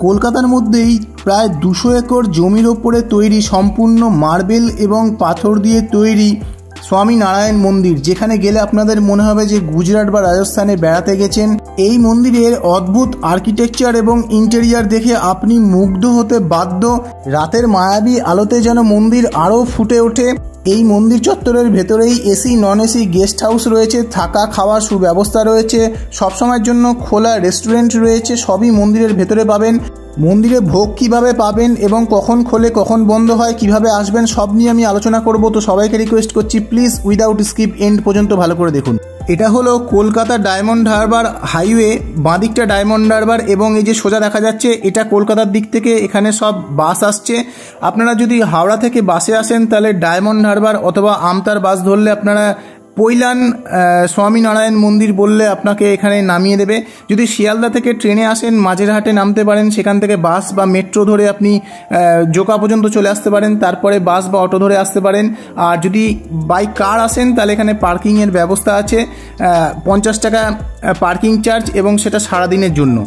কলকাতার মধ্যেই প্রায় দুশো একর জমির ওপরে তৈরি সম্পূর্ণ মার্বেল এবং পাথর দিয়ে তৈরি স্বামী নারায়ণ মন্দির, যেখানে গেলে আপনাদের মনে হবে যে গুজরাট বা রাজস্থানে বেড়াতে গেছেন। এই মন্দিরের অদ্ভুত আর্কিটেকচার এবং ইন্টেরিয়ার দেখে আপনি মুগ্ধ হতে বাধ্য। রাতের মায়াবী আলোতে যেন মন্দির আরও ফুটে ওঠে। এই মন্দির চত্বরের ভেতরেই AC non AC guest house রয়েছে, থাকা, খাওয়ার সুব্যবস্থা রয়েছে, সবসময়ের জন্য খোলা রেস্টুরেন্ট রয়েছে, সবই মন্দিরের ভেতরে পাবেন। মন্দিরে ভোগ কীভাবে পাবেন এবং কখন খোলে, কখন বন্ধ হয়, কীভাবে আসবেন, সব নিয়ে আমি আলোচনা করব, তো সবাইকে রিকোয়েস্ট করছি প্লিজ উইদাউট স্কিপ এন্ড পর্যন্ত ভালো করে দেখুন। এটা হলো কলকাতা ডায়মন্ড হারবার হাইওয়ে, বাঁদিকটা ডায়মন্ড হারবার এবং এই যে সোজা দেখা যাচ্ছে, এটা কলকাতার দিক থেকে এখানে সব বাস আসছে। আপনারা যদি হাওড়া থেকে বাসে আসেন, তাহলে ডায়মন্ড হারবার অথবা আমতার বাস ধরলে আপনারা পৈলান স্বামীনারায়ণ মন্দির বললে আপনাকে এখানে নামিয়ে দেবে। যদি শিয়ালদা থেকে ট্রেনে আসেন, মাঝেরহাটে নামতে পারেন, সেখান থেকে বাস বা মেট্রো ধরে আপনি জোকা পর্যন্ত চলে আসতে পারেন, তারপরে বাস বা অটো ধরে আসতে পারেন। আর যদি বাই কার আসেন, তাহলে এখানে পার্কিংয়ের ব্যবস্থা আছে। পঞ্চাশ টাকা পার্কিং চার্জ এবং সেটা সারাদিনের জন্য।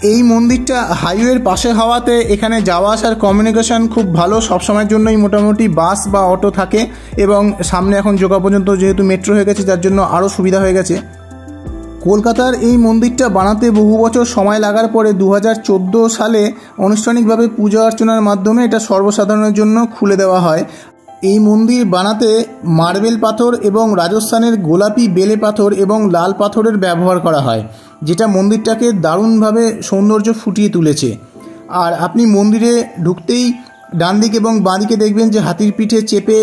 এই মন্দিরটা হাইওয়ের পাশে হওয়াতে এখানে যাওয়া আসার কমিউনিকেশন খুব ভালো। সবসময়ের জন্যই মোটামুটি বাস বা অটো থাকে এবং সামনে এখন যোগা পর্যন্ত যেহেতু মেট্রো হয়ে গেছে, যার জন্য আরও সুবিধা হয়ে গেছে। কলকাতার এই মন্দিরটা বানাতে বহু বছর সময় লাগার পরে দু হাজার চোদ্দ সালে আনুষ্ঠানিকভাবে পূজা অর্চনার মাধ্যমে এটা সর্বসাধারণের জন্য খুলে দেওয়া হয়। এই মন্দির বানাতে মার্বেল পাথর এবং রাজস্থানের গোলাপি বেলে পাথর এবং লাল পাথরের ব্যবহার করা হয়। যেটা মন্দিরটাকে দারুণভাবে সৌন্দর্য ফুটিয়ে তুলেছে। আর আপনি মন্দিরে ঢুকতেই ডান দিক এবং বাঁ দিকে দেখবেন যে হাতির পিঠে চেপে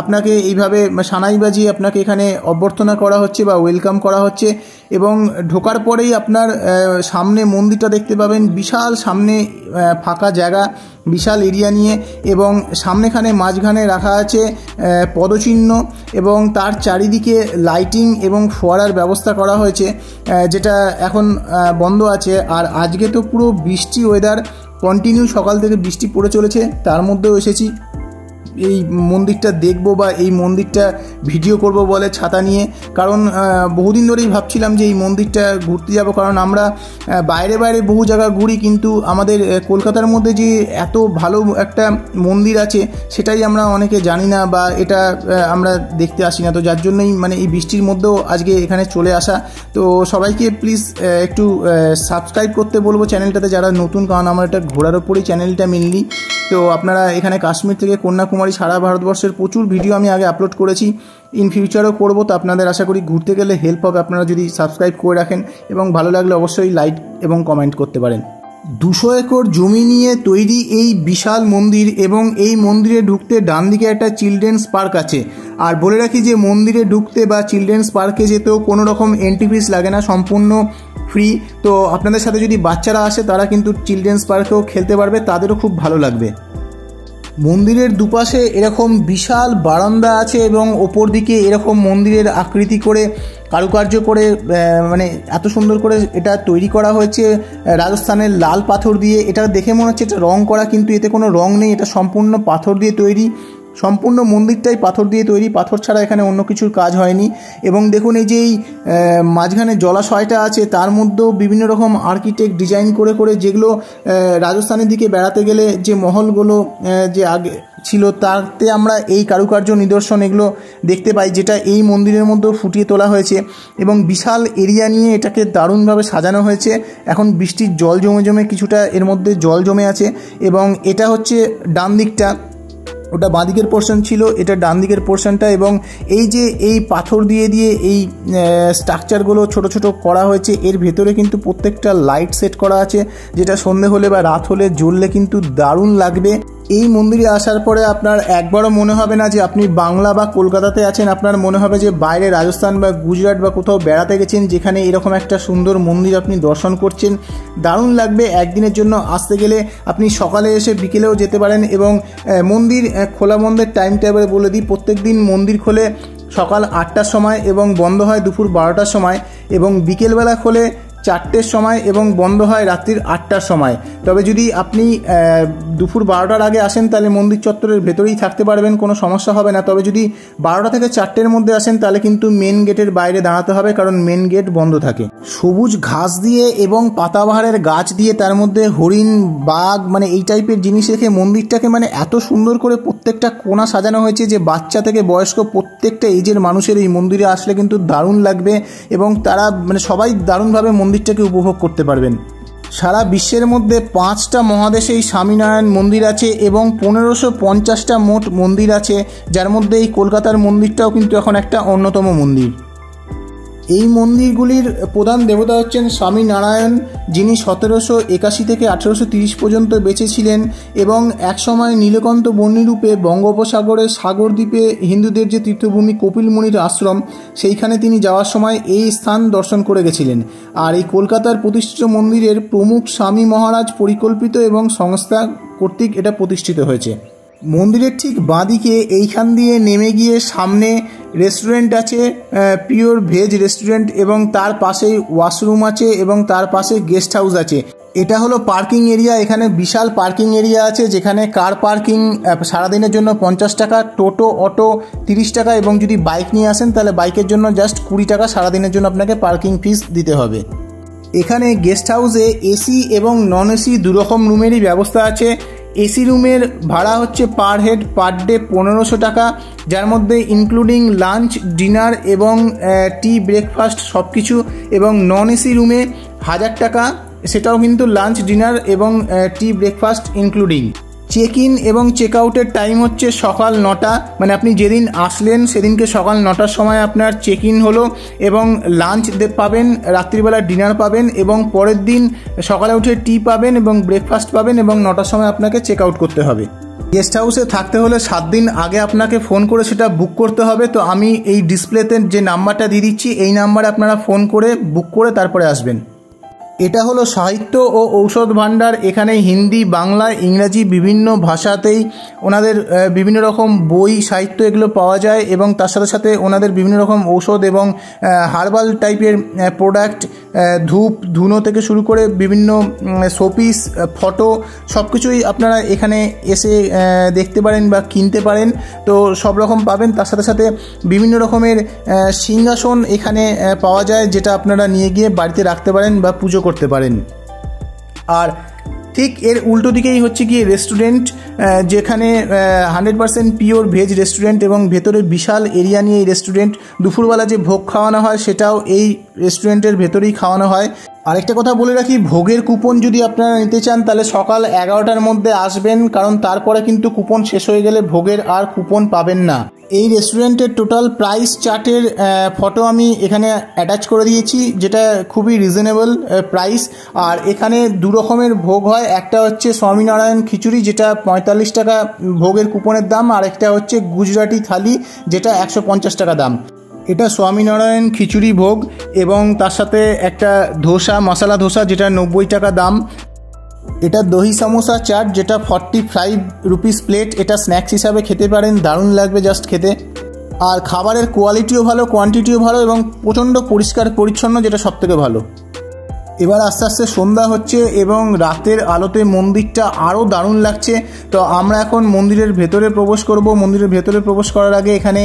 আপনাকে এইভাবে সানাই বাজিয়ে আপনাকে এখানে অভ্যর্থনা করা হচ্ছে বা ওয়েলকাম করা হচ্ছে এবং ঢোকার পরেই আপনার সামনে মন্দিরটা দেখতে পাবেন। বিশাল সামনে ফাঁকা জায়গা, বিশাল এরিয়া নিয়ে এবং সামনেখানে মাঝখানে রাখা আছে পদচিহ্ন এবং তার চারিদিকে লাইটিং এবং ফোয়ারার ব্যবস্থা করা হয়েছে যেটা এখন বন্ধ আছে। আর আজকে তো পুরো বৃষ্টি ওয়েদার কন্টিনিউ সকাল থেকে বৃষ্টি পড়ে চলেছে তার মধ্যেও এসেছি। এই মন্দিরটা দেখব বা এই মন্দিরটা ভিডিও করব বলে ছাতা নিয়ে। কারণ বহুদিন ধরেই ভাবছিলাম যে এই মন্দিরটা ঘুরতে যাব। কারণ আমরা বাইরে বাইরে বহু জায়গা ঘুরি, কিন্তু আমাদের কলকাতার মধ্যে যে এত ভালো একটা মন্দির আছে, সেটাই আমরা অনেকে জানি না বা এটা আমরা দেখতে আসি না। তো যার জন্যই মানে এই বৃষ্টির মধ্যেও আজকে এখানে চলে আসা। তো সবাইকে প্লিজ একটু সাবস্ক্রাইব করতে বলব চ্যানেলটাতে। যারা নতুন, কারণ আমার এটা ঘোরার ওপরেই চ্যানেলটা মেনলি তো আপনারা এখানে কাশ্মীর থেকে কন্যাকুমারী সারা ভারতবর্ষের প্রচুর ভিডিও আমি আগে আপলোড করেছি। ইন ফিউচারও করব, তো আপনাদের আশা করি ঘুরতে গেলে হেল্প হবে। আপনারা যদি সাবস্ক্রাইব করে রাখেন এবং ভালো লাগলে অবশ্যই লাইক এবং কমেন্ট করতে পারেন। দুশো একর জমি নিয়ে তৈরি এই বিশাল মন্দির এবং এই মন্দিরে ঢুকতে ডান দিকে একটা চিলড্রেন্স পার্ক আছে। আর বলে রাখি যে মন্দিরে ঢুকতে বা চিলড্রেন্স পার্কে যেতেও কোনো রকম এন্ট্রি ফিস লাগে না। সম্পূর্ণ ফ্রি তো আপনাদের সাথে যদি বাচ্চারা আসে, তারা কিন্তু চিলড্রেন্স পার্কেও খেলতে পারবে, তাদেরও খুব ভালো লাগবে। মন্দিরের দুপাশে এরকম বিশাল বারান্দা আছে এবং ওপর দিকে এরকম মন্দিরের আকৃতি করে কারুকার্য করে মানে এত সুন্দর করে এটা তৈরি করা হয়েছে রাজস্থানের লাল পাথর দিয়ে। এটা দেখে মনে হচ্ছে এটা রং করা, কিন্তু এতে কোনো রং নেই। এটা সম্পূর্ণ পাথর দিয়ে তৈরি। সম্পূর্ণ মন্দিরটাই পাথর দিয়ে তৈরি। পাথর ছাড়া এখানে অন্য কিছুর কাজ হয়নি। এবং দেখুন এই যে এই মাঝখানে জলাশয়টা আছে, তার মধ্যেও বিভিন্ন রকম আর্কিটেক্ট ডিজাইন করে করে যেগুলো রাজস্থানের দিকে বেড়াতে গেলে যে মহলগুলো যে আগে ছিল, তাতে আমরা এই কারুকার্য নিদর্শন এগুলো দেখতে পাই, যেটা এই মন্দিরের মধ্যেও ফুটিয়ে তোলা হয়েছে। এবং বিশাল এরিয়া নিয়ে এটাকে দারুণভাবে সাজানো হয়েছে। এখন বৃষ্টির জল জমে জমে কিছুটা এর মধ্যে জল জমে আছে। এবং এটা হচ্ছে ডান দিকটা ওটা বাঁ দিকের পোর্শন ছিল, এটা ডান দিকের পোর্শনটা এবং এই যে এই পাথর দিয়ে দিয়ে এই স্ট্রাকচারগুলো ছোট ছোট করা হয়েছে, এর ভেতরে কিন্তু প্রত্যেকটা লাইট সেট করা আছে, যেটা সন্ধে হলে বা রাত হলে জ্বললে কিন্তু দারুণ লাগবে। এই মন্দিরে আসার পরে আপনার একবারও মনে হবে না যে আপনি বাংলা বা কলকাতাতে আছেন। আপনার মনে হবে যে বাইরে রাজস্থান বা গুজরাট বা কোথাও বেড়াতে গেছেন, যেখানে এরকম একটা সুন্দর মন্দির আপনি দর্শন করছেন। দারুণ লাগবে একদিনের জন্য আসতে গেলে। আপনি সকালে এসে বিকেলেও যেতে পারেন এবং মন্দির খোলা বন্ধের টাইম টেবিল বলে দিই প্রত্যেক দিন মন্দির খোলে সকাল আটটার সময় এবং বন্ধ হয় দুপুর বারোটার সময় এবং বিকেলবেলা খোলে চারটের সময় এবং বন্ধ হয় রাত্রির আটটার সময়। তবে যদি আপনি দুপুর বারোটার আগে আসেন, তাহলে মন্দির চত্বরের ভেতরেই থাকতে পারবেন, কোনো সমস্যা হবে না। তবে যদি বারোটা থেকে চারটের মধ্যে আসেন, তাহলে কিন্তু মেন গেটের বাইরে দাঁড়াতে হবে, কারণ মেন গেট বন্ধ থাকে। সবুজ ঘাস দিয়ে এবং পাতাবাহারের গাছ দিয়ে তার মধ্যে হরিণ, বাঘ মানে এই টাইপের জিনিস রেখে মন্দিরটাকে মানে এত সুন্দর করে প্রত্যেকটা কোণা সাজানো হয়েছে যে বাচ্চা থেকে বয়স্ক প্রত্যেকটা এজের মানুষের এই মন্দিরে আসলে কিন্তু দারুণ লাগবে এবং তারা মানে সবাই দারুণভাবে মন্দিরটাকে উপভোগ করতে পারবেন। সারা বিশ্বের মধ্যে পাঁচটা মহাদেশে এই স্বামীনারায়ণ মন্দির আছে এবং পনেরোশো পঞ্চাশটা মোট মন্দির আছে, যার মধ্যে এই কলকাতার মন্দিরটাও কিন্তু এখন একটা অন্যতম মন্দির। এই মন্দিরগুলির প্রধান দেবতা হচ্ছেন স্বামী নারায়ণ, যিনি সতেরোশো একাশি থেকে আঠেরোশো তিরিশ পর্যন্ত বেঁচে ছিলেন এবং একসময় নীলকন্ত বন্যীরূপে বঙ্গোপসাগরের সাগরদ্বীপে হিন্দুদের যে তীর্থভূমি কপিল মুনির আশ্রম, সেইখানে তিনি যাওয়ার সময় এই স্থান দর্শন করে গেছিলেন। আর এই কলকাতার প্রতিষ্ঠিত মন্দিরের প্রমুখ স্বামী মহারাজ পরিকল্পিত এবং সংস্থা কর্তৃক এটা প্রতিষ্ঠিত হয়েছে। মন্দিরের ঠিক বাঁদিকে এইখান দিয়ে নেমে গিয়ে সামনে রেস্টুরেন্ট আছে পিওর ভেজ রেস্টুরেন্ট এবং তার পাশেই ওয়াশরুম আছে এবং তার পাশে গেস্ট হাউস আছে। এটা হলো পার্কিং এরিয়া এখানে বিশাল পার্কিং এরিয়া আছে যেখানে কার পার্কিং সারাদিনের জন্য পঞ্চাশ টাকা, টোটো, অটো তিরিশ টাকা এবং যদি বাইক নিয়ে আসেন তাহলে বাইকের জন্য জাস্ট কুড়ি টাকা সারাদিনের জন্য আপনাকে পার্কিং ফিস দিতে হবে। এখানে গেস্ট হাউসে এসি এবং নন এসি দুরকম রুমেরই ব্যবস্থা আছে। এসি রুমের ভাড়া হচ্ছে পার হেড পার ডে পনেরোশো টাকা, যার মধ্যে ইনক্লুডিং লাঞ্চ ডিনার এবং টি ব্রেকফাস্ট সব কিছু এবং নন এসি রুমে হাজার টাকা। সেটাও কিন্তু লাঞ্চ ডিনার এবং tea breakfast including check in এবং চেক আউটের টাইম হচ্ছে সকাল নটা। মানে আপনি যেদিন আসলেন, সেদিনকে সকাল নটার সময় আপনার চেক ইন হলো এবং লাঞ্চ পাবেন, রাত্রিবেলা ডিনার পাবেন এবং পরের দিন সকালে উঠে টি পাবেন এবং ব্রেকফাস্ট পাবেন এবং নটার সময় আপনাকে চেক আউট করতে হবে। গেস্ট হাউসে থাকতে হলে সাত দিন আগে আপনাকে ফোন করে সেটা বুক করতে হবে। তো আমি এই ডিসপ্লেতে যে নাম্বারটা দিয়ে দিচ্ছি, এই নাম্বারে আপনারা ফোন করে বুক করে তারপরে আসবেন। এটা হলো সাহিত্য ও ঔষধ ভাণ্ডার। এখানে হিন্দি, বাংলা, ইংরাজি বিভিন্ন ভাষাতেই ওনাদের বিভিন্ন রকম বই, সাহিত্য এগুলো পাওয়া যায় এবং তার সাথে সাথে ওনাদের বিভিন্ন রকম ঔষধ এবং হার্বাল টাইপের প্রোডাক্ট ধূপ, ধুনো থেকে শুরু করে বিভিন্ন শোপিস ফটো সব কিছুই আপনারা এখানে এসে দেখতে পারেন বা কিনতে পারেন। তো সব রকম পাবেন। তার সাথে সাথে বিভিন্ন রকমের সিংহাসন এখানে পাওয়া যায় যেটা আপনারা নিয়ে গিয়ে বাড়িতে রাখতে পারেন বা পুজো করতে পারেন। আর ঠিক এর উল্টো দিকেই হচ্ছে গিয়ে রেস্টুরেন্ট যেখানে hundred percent pure veg restaurant এবং ভেতরে বিশাল এরিয়া নিয়ে এই রেস্টুরেন্ট দুপুরবেলা যে ভোগ খাওয়ানো হয়, সেটাও এই রেস্টুরেন্টের ভেতরেই খাওয়ানো হয়। আরেকটা কথা বলে রাখি, ভোগের কুপন যদি আপনারা নিতে চান, তাহলে সকাল এগারোটার মধ্যে আসবেন, কারণ তারপরে কিন্তু কুপন শেষ হয়ে গেলে ভোগের আর কুপন পাবেন না। এই রেস্টুরেন্টের টোটাল প্রাইস চার্টের ফটো আমি এখানে অ্যাটাচ করে দিয়েছি, যেটা খুবই রিজনেবল প্রাইস আর এখানে দু রকমের ভোগ হয়। একটা হচ্ছে স্বামীনারায়ণ খিচুড়ি, যেটা পঁয়তাল্লিশ টাকা ভোগের কুপনের দাম। আর একটা হচ্ছে গুজরাটি থালি, যেটা একশো পঞ্চাশ টাকা দাম। এটা স্বামীনারায়ণ খিচুড়ি ভোগ এবং তার সাথে একটা ধোসা, মশলা ধোসা, যেটা নব্বই টাকা দাম। এটা দহি সামোসা চাট যেটা ফর্টি ফাইভ রুপিস প্লেট এটা স্ন্যাক্স হিসাবে খেতে পারেন, দারুণ লাগবে জাস্ট খেতে। আর খাবারের কোয়ালিটিও ভালো কোয়ান্টিটিও ভালো এবং প্রচণ্ড পরিষ্কার পরিচ্ছন্ন যেটা সবথেকে ভালো। এবার আস্তে আস্তে সন্ধ্যা হচ্ছে এবং রাতের আলোতে মন্দিরটা আরও দারুণ লাগছে। তো আমরা এখন মন্দিরের ভেতরে প্রবেশ করব। মন্দিরের ভেতরে প্রবেশ করার আগে এখানে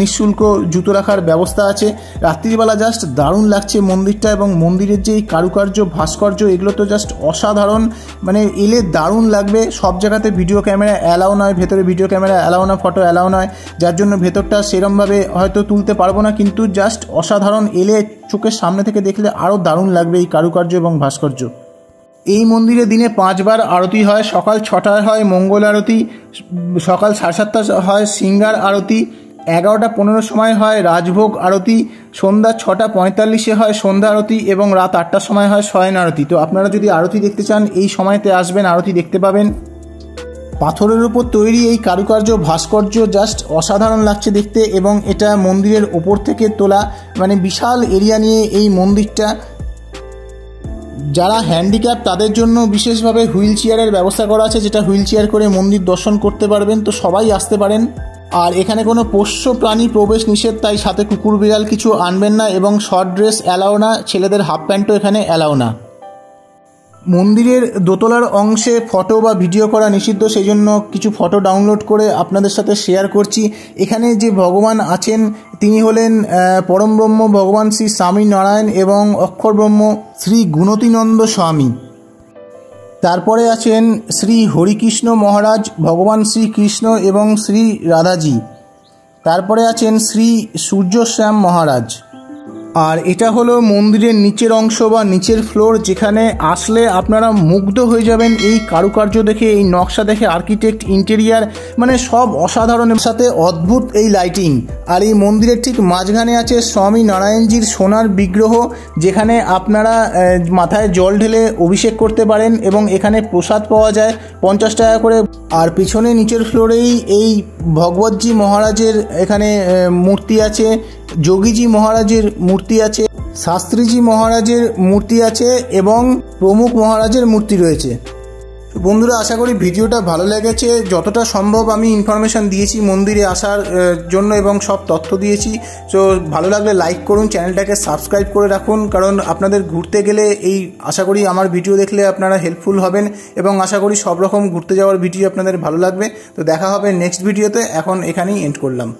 নিঃশুল্ক জুতো রাখার ব্যবস্থা আছে। রাত্রিবেলা জাস্ট দারুণ লাগছে মন্দিরটা এবং মন্দিরের যে কারুকার্য, ভাস্কর্য, এগুলো তো জাস্ট অসাধারণ। মানে এলে দারুণ লাগবে। সব জায়গাতে ভিডিও ক্যামেরা অ্যালাও নয়, ভেতরে ভিডিও ক্যামেরা অ্যালাও না ফটো অ্যালাও নয়। যার জন্য ভেতরটা সেরমভাবে হয়তো তুলতে পারব না, কিন্তু জাস্ট অসাধারণ। এলে চোখের সামনে থেকে দেখলে আরও দারুণ লাগবে এই কারুকার্য এবং ভাস্কর্য। এই মন্দিরে দিনে পাঁচবার আরতি হয়, সকাল ছটায় হয় মঙ্গল আরতি, সকাল সাড়ে সাতটা হয় সিঙ্গার আরতি, এগারোটা পনেরো সময় হয় রাজভোগ আরতি, সন্ধ্যা ছটা পঁয়তাল্লিশে হয় সন্ধ্যা আরতি এবং রাত আটটার সময় হয় শয়ন আরতি। তো আপনারা যদি আরতি দেখতে চান, এই সময়তে আসবেন, আরতি দেখতে পাবেন। পাথরের উপর তৈরি এই কারুকার্য, ভাস্কর্য জাস্ট অসাধারণ লাগছে দেখতে এবং এটা মন্দিরের ওপর থেকে তোলা মানে বিশাল এরিয়া নিয়ে এই মন্দিরটা যারা হ্যান্ডিক্যাপ তাদের জন্য বিশেষভাবে হুইল চেয়ারের ব্যবস্থা করা আছে, যেটা হুইল চেয়ার করে মন্দির দর্শন করতে পারবেন। তো সবাই আসতে পারেন। আর এখানে কোনো পোষ্য প্রাণী প্রবেশ নিষেধ, তাই সাথে কুকুর বিড়াল কিছু আনবেন না এবং শর্ট ড্রেস অ্যালাও না, ছেলেদের হাফ প্যান্টও এখানে অ্যালাও না। মন্দিরের দোতলার অংশে ফটো বা ভিডিও করা নিষিদ্ধ সেই জন্য কিছু ফটো ডাউনলোড করে আপনাদের সাথে শেয়ার করছি। এখানে যে ভগবান আছেন, তিনি হলেন পরম ব্রহ্ম ভগবান শ্রী স্বামী নারায়ণ এবং অক্ষর ব্রহ্ম শ্রী গুণতিনন্দ স্বামী। তারপরে আছেন শ্রী হরিকৃষ্ণ মহারাজ, ভগবান শ্রীকৃষ্ণ এবং শ্রী রাধাজি। তারপরে আছেন শ্রী সূর্যশ্যাম মহারাজ। আর এটা হলো মন্দিরের নিচের অংশ বা নিচের ফ্লোর যেখানে আসলে আপনারা মুগ্ধ হয়ে যাবেন এই কারুকার্য দেখে, এই নকশা দেখে আর্কিটেক্ট ইন্টেরিয়ার মানে সব অসাধারণের সাথে অদ্ভুত এই লাইটিং আর এই মন্দিরের ঠিক মাঝখানে আছে স্বামী নারায়ণজির সোনার বিগ্রহ, যেখানে আপনারা মাথায় জল ঢেলে অভিষেক করতে পারেন এবং এখানে প্রসাদ পাওয়া যায় পঞ্চাশ টাকা করে। আর পিছনে নিচের ফ্লোরেই এই ভগবতজি মহারাজের এখানে মূর্তি আছে, যোগীজি মহারাজের মূর্তি আছে, শাস্ত্রীজি মহারাজের মূর্তি আছে এবং প্রমুখ মহারাজের মূর্তি রয়েছে। বন্ধুরা, আশা করি ভিডিওটা ভালো লেগেছে। যতটা সম্ভব আমি ইনফরমেশান দিয়েছি, মন্দিরে আসার জন্য এবং সব তথ্য দিয়েছি। তো ভালো লাগলে লাইক করুন, চ্যানেলটাকে সাবস্ক্রাইব করে রাখুন, কারণ আপনাদের ঘুরতে গেলে এই, আশা করি আমার ভিডিও দেখলে আপনারা হেল্পফুল হবেন এবং আশা করি সব রকম ঘুরতে যাওয়ার ভিডিও আপনাদের ভালো লাগবে। তো দেখা হবে নেক্সট ভিডিওতে এখন এখানেই এন্ড করলাম।